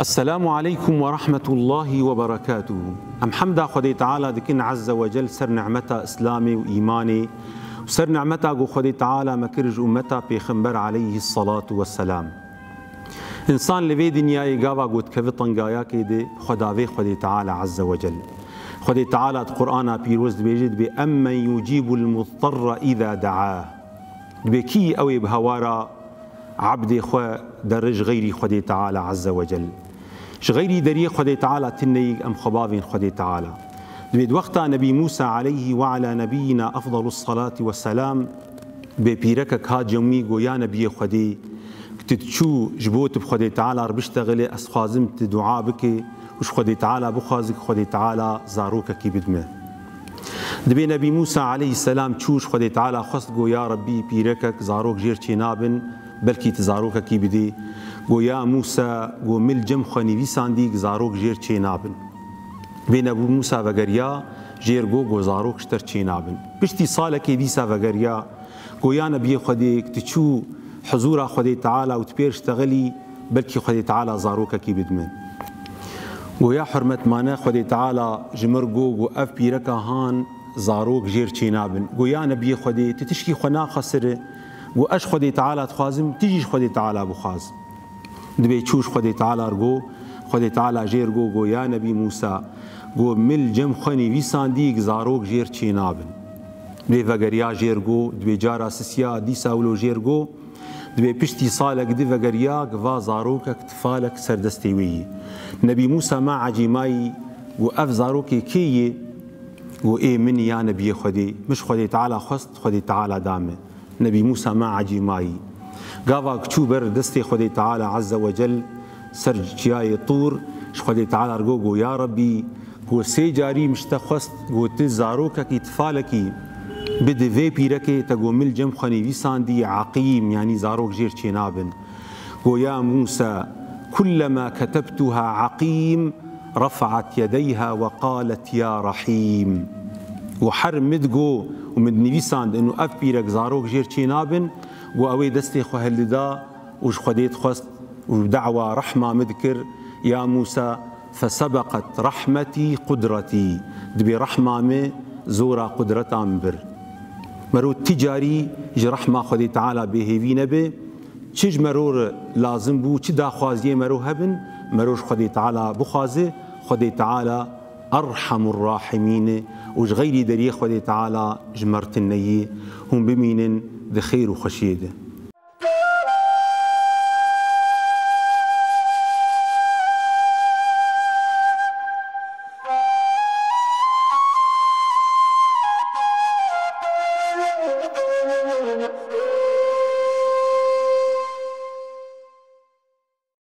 السلام عليكم ورحمة الله وبركاته. أم حمدا خدي تعالى دكين عز وجل سر نعمتا إسلامي وإيماني وسر نعمتا خدي تعالى مكرج أمتا بيخنبر عليه الصلاة والسلام. إنسان لبي دنياي قاوا قوت كفي طنقايا كيدي خداوي خدي تعالى عز وجل. خدي تعالى القرآن بيروز بيجد بأمن يجيب المضطر إذا دعاه. بكي أو بهوارا عبدي خو درج غيري خدي تعالى عز وجل. غيري دري خدي تعالى تنيق أم خبابين خدي تعالى. دبيد وقتا نبي موسى عليه وعلى نبينا أفضل الصلاة والسلام. ببيركك ها جمي يا نبي خدي. تتشو جبوت بخدي تعالى بشتغلي أسخازم تدعا بك. وش خدي تعالى بخازك خدي تعالى زاروك كي بدمه. دبي نبي موسى عليه السلام تشوش خدي تعالى خصت يا ربي بيركك زاروك جير نابن بلکی تزاروکە کی بدی گویا موسا گو مل جم خوانی ویساندی زارۆک ژێر چێ نابن. بێنەبوو موسا بەگەریا ژێرگۆ گۆ زارۆکشتەر چێ نابن. پشتی ساڵێکی دیسا بەگەریا گۆیانە بیە خودێک تچوو حزورا خودی تعالا و پێش تەغلی بەلکی خودی تعالا زارۆکەکی بدمن. گویا حرمەتمانە خودی تعالا ژمر گۆ و ئەف پیرەکە هاان زارۆک ژێر چێ نابن. گویانە بیە خودێ تشکی خۆ ناخەسرە و اش خدي تعالى تخوازم تيجيش خدي تعالى بخواز. دوێ چوش خودی تالارگۆ خودی تالا ژێرگۆ گۆیا نەبی موسا. گۆ مل جەم خوێنی ویساندی گزارۆک ژێر چی نابن. دوێ ڤگەریا ژێرگۆ دوێ جارا سسیا دیساولۆ ژێرگۆ دوێ پشتی ساڵک دی ڤگەریا گڤا زارۆکەک تفالک سەردەستی ویی نەبی موسا ما عجیمایی گو ئەف زارۆکی کێیە گو ئێ من یا نەبیە خودی. مش خودی تعالا خست خودی تعالا دامێ نەبی موسا ما عجیمایی قاوا كتوبر دستي خدي تعالى عز وجل. سرج جياي طور خدي تعالى رجوجو يا ربي هو سي جاري مشتخص هو تزاروك كي تفالكي. بدي في بيركي تقو مل جم خني ويساندي عقيم يعني زاروك جير تشينابن هو يا موسى كلما كتبتها عقيم رفعت يديها وقالت يا رحيم. وحرم مدقو ومن نویساند انه اف پیرک جیر چی نابن. و اوی دستی خو هلدا وش خست ودعوة رحمة مذكر يا موسى فسبقت رحمتي قدرتي. دبي رحمة مي زورا قدرتا مبر. مرو تجاري جي رحمة خدي تعالى بهيوي نبي چج مرور لازم بو چه داخوازيه مرو هبن؟ مروش خدي تعالى بخوازه خدي تعالى أرحم الراحمين. وش غيري دري خدي تعالى جمرت النيي. هم بمين ذخير وخشيده